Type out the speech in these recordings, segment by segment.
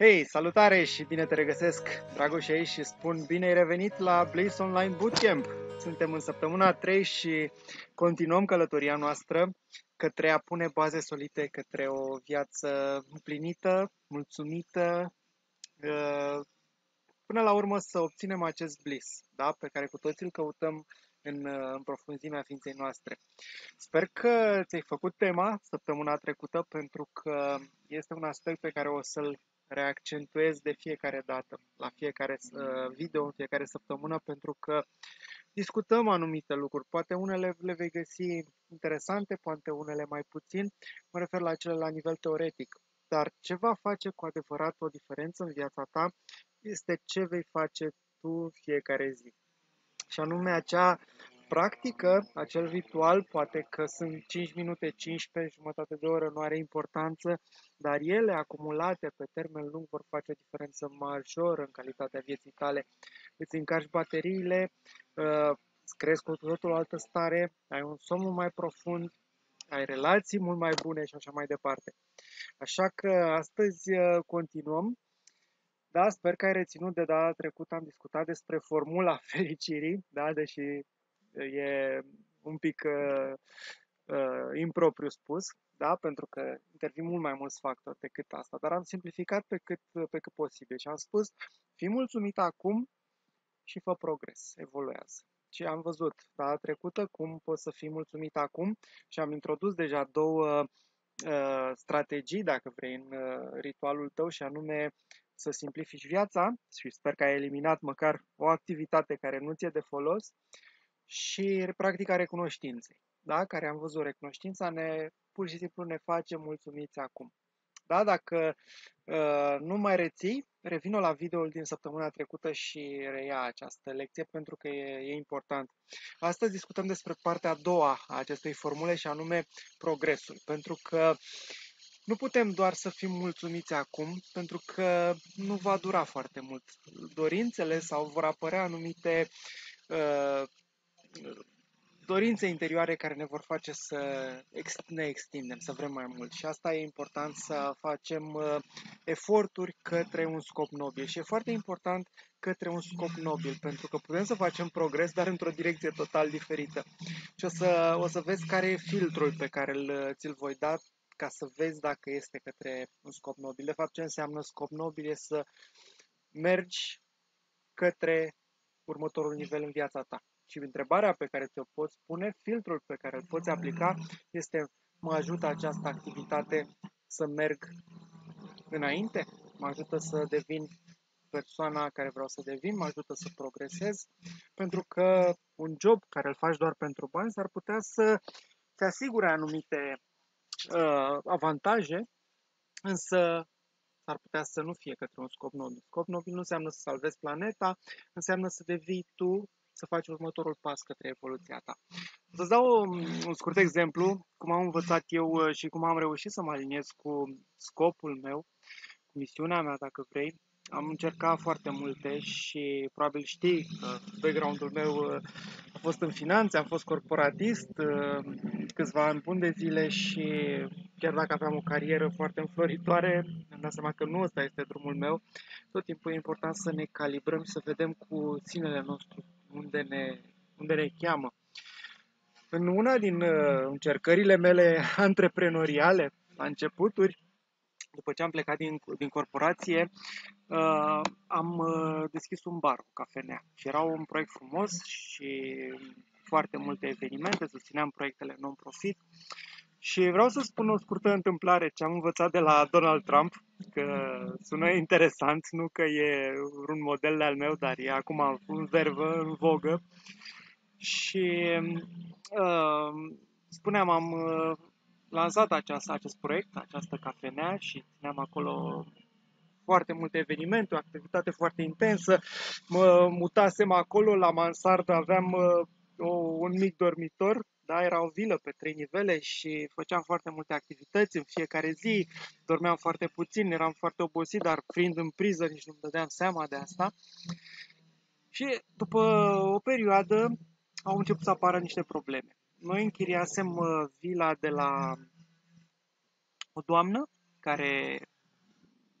Hei, salutare și bine te regăsesc, Dragoș aici și spun bine ai revenit la Blaze Online Bootcamp. Suntem în săptămâna 3 și continuăm călătoria noastră către a pune baze solide către o viață împlinită, mulțumită, uh, până la urmă să obținem acest bliss, da? pe care cu toții îl căutăm în, uh, în profunzimea ființei noastre. Sper că ți-ai făcut tema săptămâna trecută pentru că este un aspect pe care o să-l reaccentuez de fiecare dată, la fiecare uh, video, în fiecare săptămână, pentru că discutăm anumite lucruri. Poate unele le vei găsi interesante, poate unele mai puțin. Mă refer la cele la nivel teoretic. Dar ce va face cu adevărat o diferență în viața ta este ce vei face tu fiecare zi. Și anume acea practică, acel ritual, poate că sunt 5 minute, 15, jumătate de oră, nu are importanță, dar ele acumulate pe termen lung vor face o diferență majoră în calitatea vieții tale. Îți încarci bateriile, uh, îți crezi cu totul o altă stare, ai un somn mult mai profund, ai relații mult mai bune și așa mai departe. Așa că astăzi uh, continuăm. Da, sper că ai reținut de data trecută, am discutat despre formula fericirii, da, deși e un pic uh, uh, impropriu spus, da? pentru că intervin mult mai mulți factori decât asta, dar am simplificat pe cât, pe cât posibil și am spus, fii mulțumit acum și fă progres, evoluează. Și am văzut data trecută cum poți să fii mulțumit acum și am introdus deja două uh, strategii, dacă vrei, în uh, ritualul tău și anume să simplifici viața și sper că ai eliminat măcar o activitate care nu ți-e de folos și practica recunoștinței, da? care am văzut recunoștința ne pur și simplu ne face mulțumiți acum. Da? Dacă uh, nu mai reții, revină la videoul din săptămâna trecută și reia această lecție pentru că e, e important. Astăzi discutăm despre partea a doua a acestei formule și anume progresul, pentru că nu putem doar să fim mulțumiți acum, pentru că nu va dura foarte mult. Dorințele sau vor apărea anumite uh, dorințe interioare care ne vor face să ne extindem, să vrem mai mult. Și asta e important să facem uh, eforturi către un scop nobil. Și e foarte important către un scop nobil, pentru că putem să facem progres, dar într-o direcție total diferită. Și o să, o să vezi care e filtrul pe care îl, ți-l voi da ca să vezi dacă este către un scop nobil. De fapt, ce înseamnă scop nobil e să mergi către următorul nivel în viața ta. Și întrebarea pe care ți-o poți pune, filtrul pe care îl poți aplica este mă ajută această activitate să merg înainte? Mă ajută să devin persoana care vreau să devin, mă ajută să progresez, pentru că un job care îl faci doar pentru bani s-ar putea să te asigure anumite uh, avantaje, însă s-ar putea să nu fie către un scop nobil. Scop nobil nu înseamnă să salvezi planeta, înseamnă să devii tu să faci următorul pas către evoluția ta. Să-ți dau un, un scurt exemplu, cum am învățat eu uh, și cum am reușit să mă aliniez cu scopul meu, cu misiunea mea, dacă vrei. Am încercat foarte multe și probabil știi că background-ul meu uh, a fost în finanțe, am fost corporatist uh, câțiva ani buni de zile și chiar dacă aveam o carieră foarte înfloritoare, am dat seama că nu ăsta este drumul meu. Tot timpul e important să ne calibrăm și să vedem cu sinele nostru unde ne, unde ne cheamă. În una din uh, încercările mele antreprenoriale, la începuturi, după ce am plecat din, din corporație, uh, am uh, deschis un bar, o cafenea. Și era un proiect frumos și foarte multe evenimente, susțineam proiectele non-profit. Și vreau să spun o scurtă întâmplare ce am învățat de la Donald Trump, că sună interesant, nu că e un model al meu, dar e acum în vervă, în vogă. Și uh, spuneam, am uh, lansat aceast, acest proiect, această cafenea și țineam acolo foarte multe evenimente, o activitate foarte intensă. Mă mutasem acolo, la mansardă aveam uh, o, un mic dormitor da? Era o vilă pe trei nivele și făceam foarte multe activități în fiecare zi, dormeam foarte puțin, eram foarte obosit, dar prind în priză nici nu-mi dădeam seama de asta. Și după o perioadă au început să apară niște probleme. Noi închiriasem uh, vila de la o doamnă care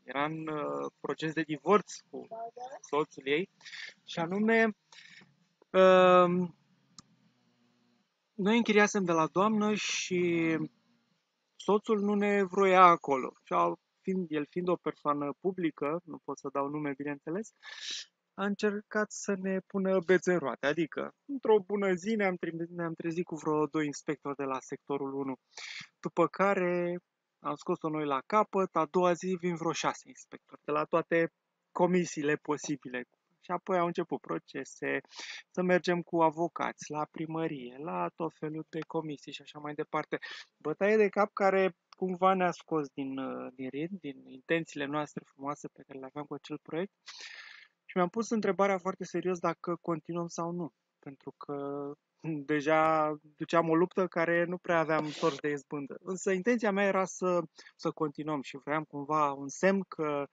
era în uh, proces de divorț cu soțul ei și anume uh, noi închiriasem de la doamnă și soțul nu ne vroia acolo. Și fiind, el fiind o persoană publică, nu pot să dau nume, bineînțeles, a încercat să ne pună bețe în roate. Adică, într-o bună zi ne-am, trezit, ne-am trezit cu vreo doi inspectori de la sectorul 1, după care am scos-o noi la capăt, a doua zi vin vreo șase inspectori de la toate comisiile posibile. Și apoi au început procese, să mergem cu avocați la primărie, la tot felul de comisii și așa mai departe. Bătaie de cap care cumva ne-a scos din, din ritm, din intențiile noastre frumoase pe care le aveam cu acel proiect și mi-am pus întrebarea foarte serios dacă continuăm sau nu. Pentru că deja duceam o luptă care nu prea aveam sorți de izbândă. Însă intenția mea era să, să continuăm și vreau cumva un semn că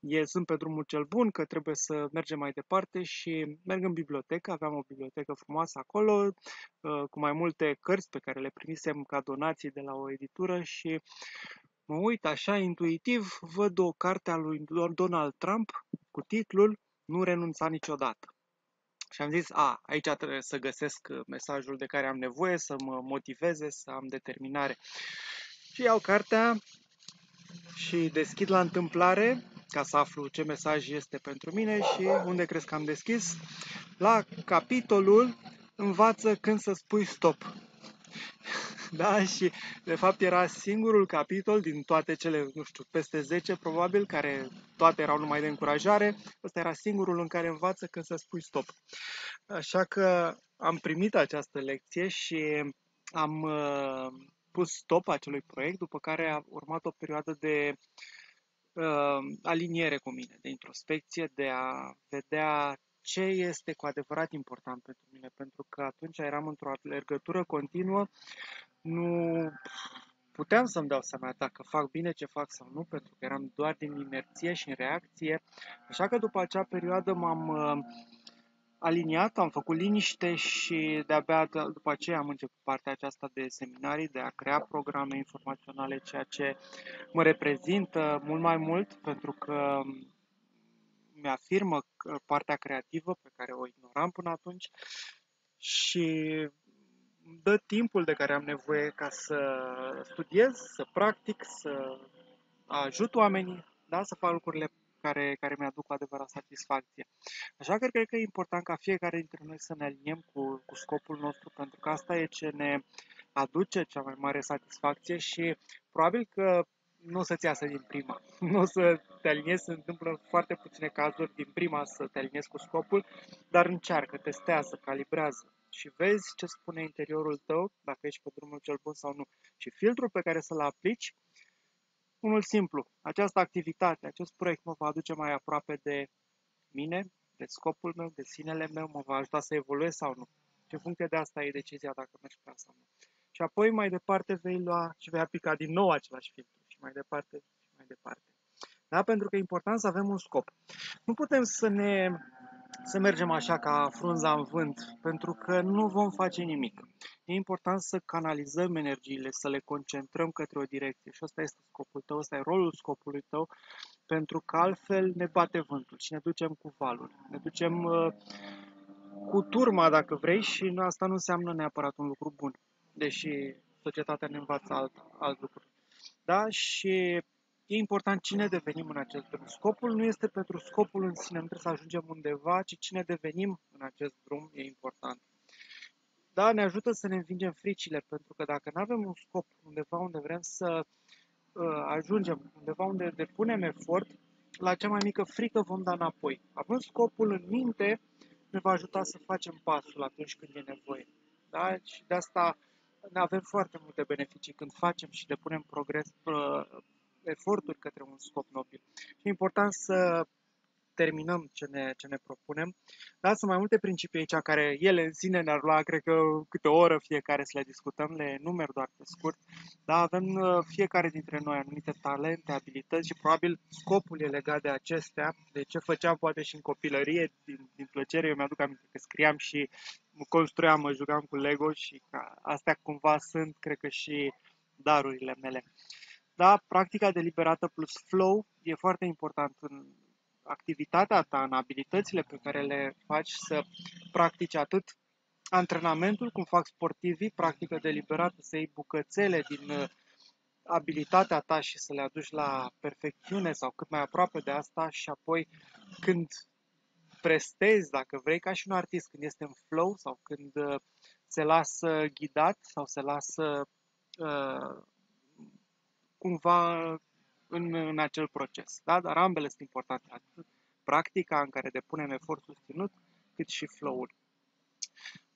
e, sunt pe drumul cel bun, că trebuie să mergem mai departe și merg în bibliotecă, aveam o bibliotecă frumoasă acolo, uh, cu mai multe cărți pe care le primisem ca donații de la o editură și mă uit așa intuitiv, văd o carte a lui Donald Trump cu titlul Nu renunța niciodată. Și am zis, a, aici trebuie să găsesc uh, mesajul de care am nevoie, să mă motiveze, să am determinare. Și iau cartea și deschid la întâmplare ca să aflu ce mesaj este pentru mine și unde crezi că am deschis? La capitolul Învață când să spui stop. Da, și de fapt era singurul capitol din toate cele, nu știu, peste 10 probabil, care toate erau numai de încurajare. Ăsta era singurul în care învață când să spui stop. Așa că am primit această lecție și am uh, pus stop acelui proiect, după care a urmat o perioadă de uh, aliniere cu mine, de introspecție, de a vedea ce este cu adevărat important pentru mine, pentru că atunci eram într-o alergătură continuă nu puteam să-mi dau seama dacă fac bine ce fac sau nu, pentru că eram doar din inerție și în reacție. Așa că după acea perioadă m-am uh, aliniat, am făcut liniște și de-abia după aceea am început partea aceasta de seminarii, de a crea programe informaționale, ceea ce mă reprezintă mult mai mult, pentru că mi-afirmă partea creativă pe care o ignoram până atunci și dă timpul de care am nevoie ca să studiez, să practic, să ajut oamenii, da? să fac lucrurile care, care mi-aduc cu adevărat satisfacție. Așa că cred că e important ca fiecare dintre noi să ne aliniem cu, cu scopul nostru, pentru că asta e ce ne aduce cea mai mare satisfacție și probabil că nu o să-ți iasă din prima. Nu o să te aliniezi, se întâmplă foarte puține cazuri din prima să te aliniezi cu scopul, dar încearcă, testează, calibrează și vezi ce spune interiorul tău, dacă ești pe drumul cel bun sau nu. Și filtrul pe care să-l aplici, unul simplu. Această activitate, acest proiect mă va aduce mai aproape de mine, de scopul meu, de sinele meu, mă va ajuta să evoluez sau nu. Și în funcție de asta e decizia dacă mergi pe asta sau nu. Și apoi mai departe vei lua și vei aplica din nou același filtru și mai departe și mai departe. Da? Pentru că e important să avem un scop. Nu putem să ne să mergem așa ca frunza în vânt, pentru că nu vom face nimic. E important să canalizăm energiile, să le concentrăm către o direcție și ăsta este scopul tău, ăsta e rolul scopului tău, pentru că altfel ne bate vântul și ne ducem cu valul, ne ducem uh, cu turma, dacă vrei, și asta nu înseamnă neapărat un lucru bun, deși societatea ne învață alt, alt lucru. Da? Și E important cine devenim în acest drum. Scopul nu este pentru scopul în sine, nu trebuie să ajungem undeva, ci cine devenim în acest drum e important. Da, ne ajută să ne învingem fricile, pentru că dacă nu avem un scop undeva unde vrem să uh, ajungem, undeva unde depunem efort, la cea mai mică frică vom da înapoi. Având scopul în minte, ne va ajuta să facem pasul atunci când e nevoie. Da? Și de asta ne avem foarte multe beneficii când facem și depunem progres, uh, eforturi către un scop nobil. Și e important să terminăm ce ne, ce ne propunem. Dar sunt mai multe principii aici care ele în sine ne-ar lua, cred că, câte o oră fiecare să le discutăm, le numer doar pe scurt. Da, avem uh, fiecare dintre noi anumite talente, abilități și probabil scopul e legat de acestea, de ce făceam poate și în copilărie, din, din plăcere. Eu mi-aduc aminte că scriam și construiam, mă jucam cu Lego și ca astea cumva sunt, cred că, și darurile mele. Da? Practica deliberată plus flow e foarte important în activitatea ta, în abilitățile pe care le faci să practici atât antrenamentul, cum fac sportivii, practică deliberată, să iei bucățele din uh, abilitatea ta și să le aduci la perfecțiune sau cât mai aproape de asta și apoi când prestezi, dacă vrei, ca și un artist, când este în flow sau când uh, se lasă ghidat sau se lasă uh, cumva în, în acel proces. Da? Dar ambele sunt importante, atât practica în care depunem efort susținut, cât și flow-ul.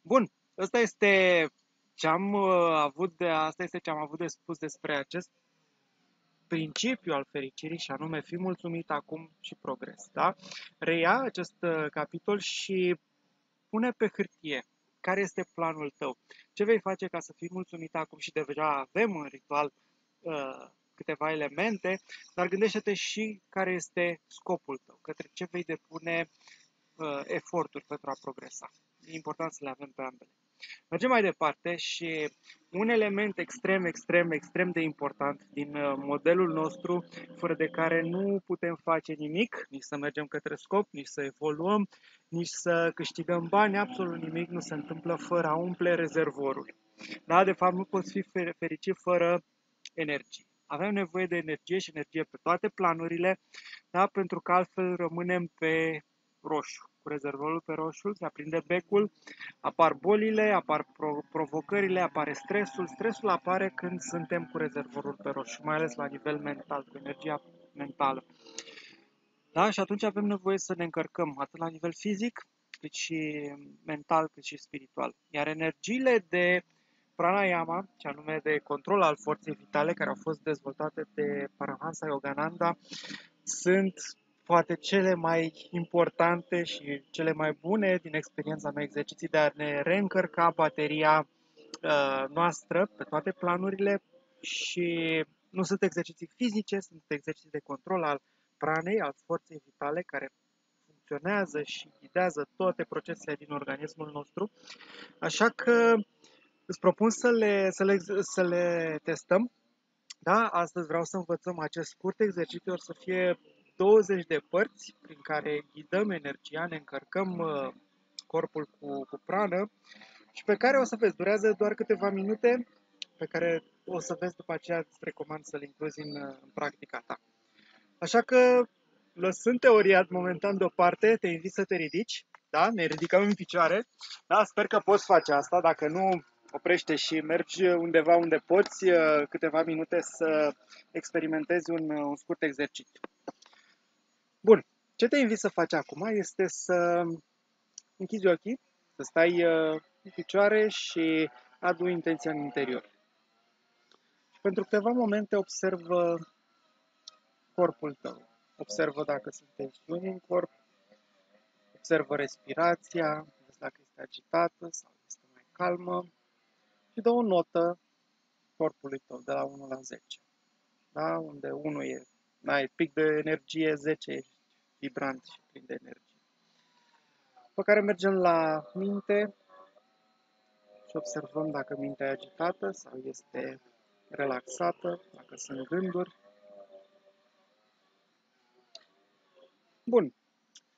Bun, ăsta este ce am uh, avut de, asta este ce am avut de spus despre acest principiu al fericirii și anume fi mulțumit acum și progres. Da? Reia acest uh, capitol și pune pe hârtie care este planul tău. Ce vei face ca să fii mulțumit acum și deja avem în ritual uh, câteva elemente, dar gândește-te și care este scopul tău, către ce vei depune uh, eforturi pentru a progresa. E important să le avem pe ambele. Mergem mai departe și un element extrem, extrem, extrem de important din uh, modelul nostru, fără de care nu putem face nimic, nici să mergem către scop, nici să evoluăm, nici să câștigăm bani, absolut nimic nu se întâmplă fără a umple rezervorul. Da, de fapt nu poți fi fericit fără energie. Avem nevoie de energie și energie pe toate planurile, da, pentru că altfel rămânem pe roșu cu rezervorul pe roșu, se aprinde becul, apar bolile, apar provocările, apare stresul. Stresul apare când suntem cu rezervorul pe roșu, mai ales la nivel mental, cu energia mentală. Da? Și atunci avem nevoie să ne încărcăm atât la nivel fizic, cât și mental, cât și spiritual. Iar energiile de pranayama, ce anume de control al forței vitale, care au fost dezvoltate de Paramahansa Yogananda, sunt poate cele mai importante și cele mai bune din experiența mea exerciții de a ne reîncărca bateria uh, noastră pe toate planurile și nu sunt exerciții fizice, sunt exerciții de control al pranei, al forței vitale care funcționează și ghidează toate procesele din organismul nostru. Așa că îți propun să le, să le, să le testăm. Da? Astăzi vreau să învățăm acest scurt exercițiu, o să fie 20 de părți prin care ghidăm energia, ne încărcăm uh, corpul cu, cu prană și pe care o să vezi, durează doar câteva minute, pe care o să vezi după aceea, îți recomand să le incluzi în, uh, în practica ta. Așa că, lăsând teoria momentan deoparte, te invit să te ridici, da? Ne ridicăm în picioare, da? Sper că poți face asta, dacă nu, oprește și mergi undeva unde poți uh, câteva minute să experimentezi un, un scurt exercițiu. Bun. Ce te invit să faci acum este să închizi ochii, să stai uh, în picioare și adu intenția în interior. Și pentru câteva momente observă corpul tău. Observă dacă sunt tensiuni în corp, observă respirația, dacă este agitată sau este mai calmă și dă o notă corpului tău de la 1 la 10. Da? Unde 1 e mai pic de energie, 10 ești vibrant și plin de energie. După care mergem la minte și observăm dacă mintea e agitată sau este relaxată, dacă sunt gânduri. Bun.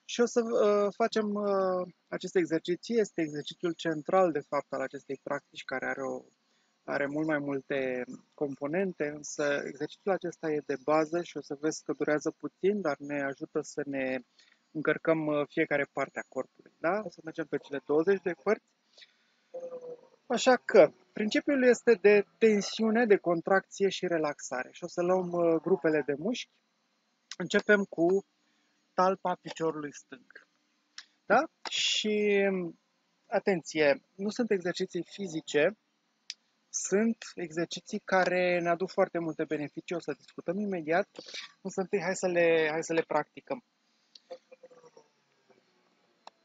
Și o să uh, facem uh, acest exercițiu. Este exercițiul central, de fapt, al acestei practici, care are o are mult mai multe componente, însă exercițiul acesta e de bază și o să vezi că durează puțin, dar ne ajută să ne încărcăm uh, fiecare parte a corpului. Da? O să mergem pe cele 20 de părți. Așa că, principiul este de tensiune, de contracție și relaxare. Și o să luăm uh, grupele de mușchi. Începem cu talpa piciorului stâng. Da? Și, atenție, nu sunt exerciții fizice, sunt exerciții care ne aduc foarte multe beneficii, o să discutăm imediat, însă întâi hai să le, hai să le practicăm.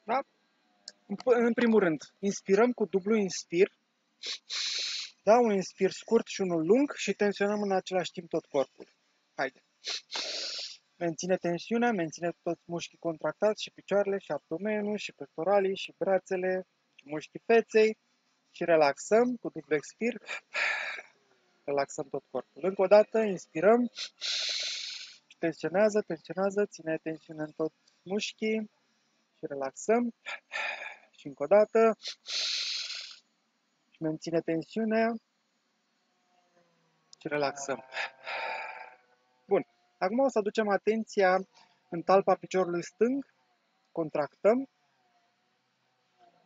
Da? În primul rând, inspirăm cu dublu inspir, da? un inspir scurt și unul lung și tensionăm în același timp tot corpul. Haide! Menține tensiunea, menține toți mușchii contractați și picioarele și abdomenul și pectoralii și brațele și mușchii feței și relaxăm cu dublu expir. relaxăm tot corpul. Încă o dată, inspirăm, tensionează, tensionează, ține tensiune în tot mușchii și relaxăm. Și încă o dată, și menține tensiunea și relaxăm. Bun. Acum o să aducem atenția în talpa piciorului stâng, contractăm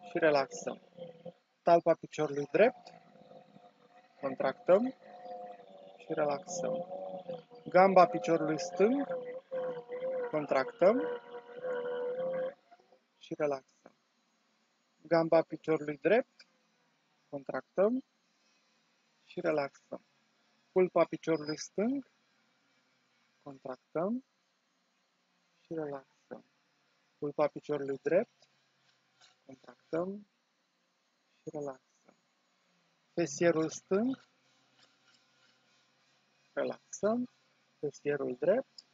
și relaxăm. Talpa piciorului drept, contractăm și relaxăm. Gamba piciorului stâng, contractăm și relaxăm. Gamba piciorului drept, contractăm și relaxăm. Pulpa piciorului stâng, contractăm și relaxăm. Pulpa piciorului drept, contractăm și relaxăm. Fesierul stâng, relaxăm. Fesierul drept,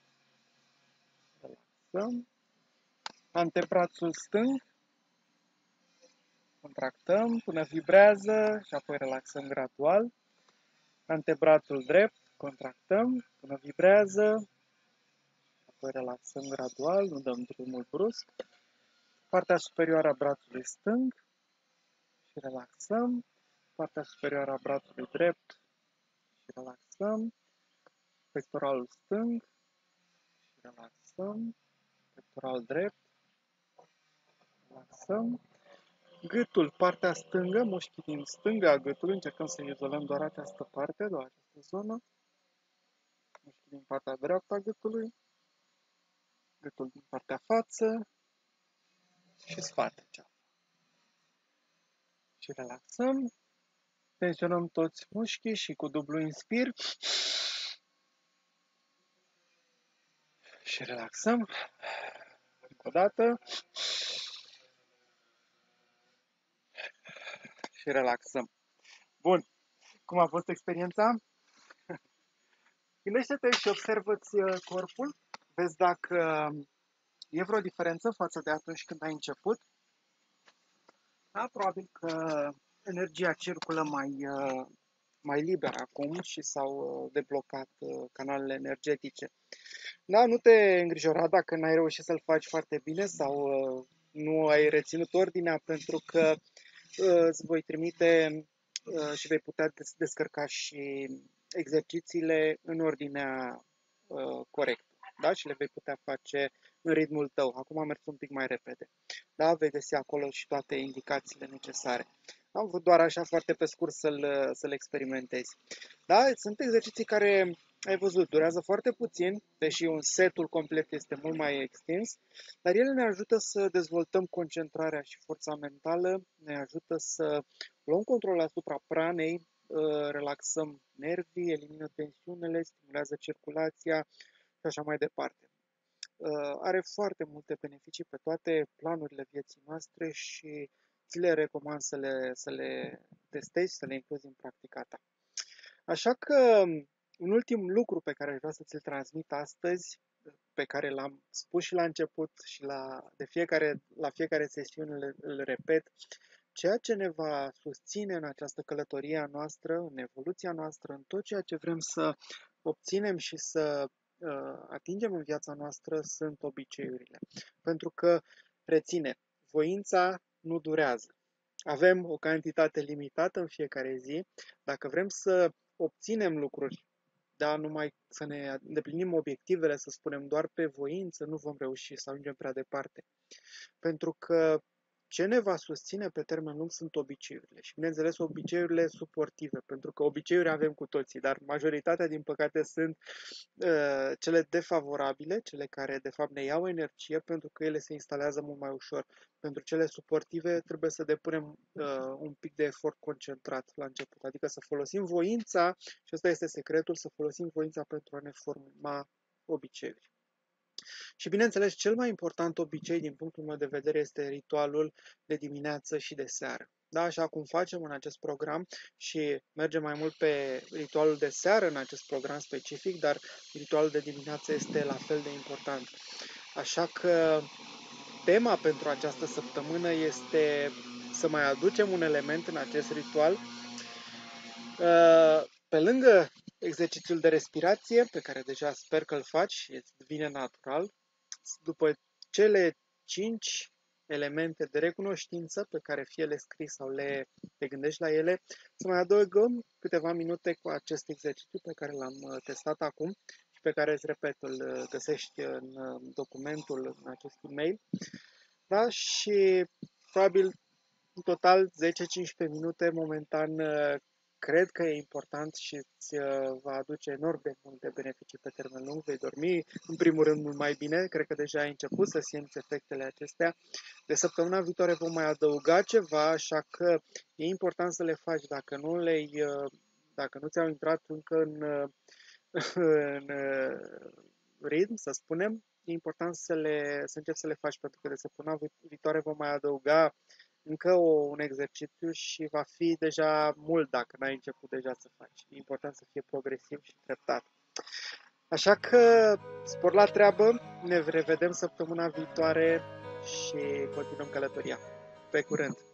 relaxăm. Antebrațul stâng, contractăm până vibrează și apoi relaxăm gradual. Antebrațul drept, contractăm până vibrează, apoi relaxăm gradual, nu dăm drumul brusc. Partea superioară a brațului stâng și relaxăm. Partea superioară a brațului drept și relaxăm. Pectoralul stâng și relaxăm. Pectoral drept. Relaxăm. Gâtul, partea stângă, mușchii din stânga gâtului, încercăm să izolăm doar această parte, doar această zonă. Mușchii din partea dreaptă a gâtului gâtul din partea față și spate ceafă. Și relaxăm. Tensionăm toți mușchii și cu dublu inspir. Și relaxăm. Încă o dată. Și relaxăm. Bun. Cum a fost experiența? Gândește-te și observă-ți uh, corpul vezi dacă e vreo diferență față de atunci când ai început. Da, probabil că energia circulă mai, uh, mai liber acum și s-au uh, deblocat uh, canalele energetice. Da, nu te îngrijora dacă n-ai reușit să-l faci foarte bine sau nu ai reținut ordinea pentru că îți voi trimite și vei putea descărca și exercițiile în ordinea corectă da? și le vei putea face în ritmul tău. Acum am mers un pic mai repede. Da? Vei găsi acolo și toate indicațiile necesare. Am vrut doar așa foarte pe scurt să-l, să-l experimentezi. Da? Sunt exerciții care, ai văzut, durează foarte puțin, deși un setul complet este mult mai extins, dar ele ne ajută să dezvoltăm concentrarea și forța mentală, ne ajută să luăm control asupra pranei, relaxăm nervii, elimină tensiunile, stimulează circulația, și așa mai departe. Uh, are foarte multe beneficii pe toate planurile vieții noastre și ți le recomand să le, să le testezi, să le incluzi în practica ta. Așa că un ultim lucru pe care vreau să ți-l transmit astăzi, pe care l-am spus și la început și la, de fiecare, la fiecare sesiune îl, îl repet, ceea ce ne va susține în această călătorie a noastră, în evoluția noastră, în tot ceea ce vrem să obținem și să Uh, atingem în viața noastră sunt obiceiurile. Pentru că, reține, voința nu durează. Avem o cantitate limitată în fiecare zi. Dacă vrem să obținem lucruri, da, numai să ne îndeplinim obiectivele, să spunem doar pe voință, nu vom reuși să ajungem prea departe. Pentru că ce ne va susține pe termen lung sunt obiceiurile și, bineînțeles, obiceiurile suportive, pentru că obiceiuri avem cu toții, dar majoritatea, din păcate, sunt uh, cele defavorabile, cele care, de fapt, ne iau energie pentru că ele se instalează mult mai ușor. Pentru cele suportive trebuie să depunem uh, un pic de efort concentrat la început, adică să folosim voința, și ăsta este secretul, să folosim voința pentru a ne forma obiceiuri. Și bineînțeles, cel mai important obicei din punctul meu de vedere este ritualul de dimineață și de seară. Da, așa cum facem în acest program și mergem mai mult pe ritualul de seară în acest program specific, dar ritualul de dimineață este la fel de important. Așa că tema pentru această săptămână este să mai aducem un element în acest ritual uh, Pe lângă exercițiul de respirație, pe care deja sper că îl faci și îți vine natural, după cele cinci elemente de recunoștință pe care fie le scrii sau le te gândești la ele, să mai adăugăm câteva minute cu acest exercițiu pe care l-am uh, testat acum și pe care, îți repet, îl uh, găsești în uh, documentul, în acest e-mail. Da? Și probabil în total 10-15 minute momentan cred că e important și îți uh, va aduce enorm de multe beneficii pe termen lung. Vei dormi, în primul rând, mult mai bine. Cred că deja ai început să simți efectele acestea. De săptămâna viitoare vom mai adăuga ceva, așa că e important să le faci. Dacă nu le uh, dacă nu ți-au intrat încă în, uh, în ritm, să spunem, e important să, le, să începi să le faci, pentru că de săptămâna viitoare vom mai adăuga încă o, un exercițiu și va fi deja mult dacă n-ai început deja să faci. E important să fie progresiv și treptat. Așa că spor la treabă, ne revedem săptămâna viitoare și continuăm călătoria. Pe curând!